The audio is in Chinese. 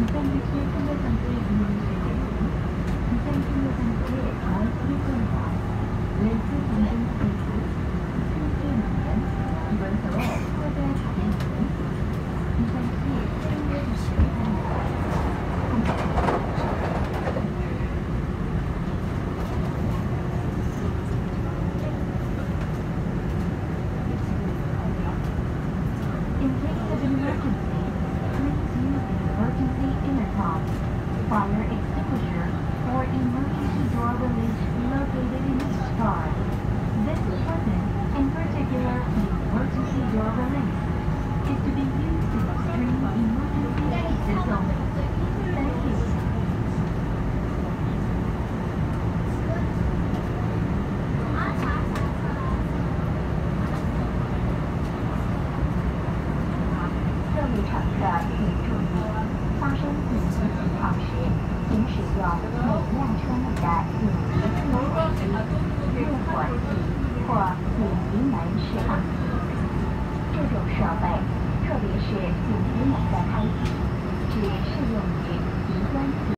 부산 대출 선거장소에 방문하실 때는 부산 경로당 的请注意发生紧急情况时请使用每辆车内的紧急灭火器灭火器或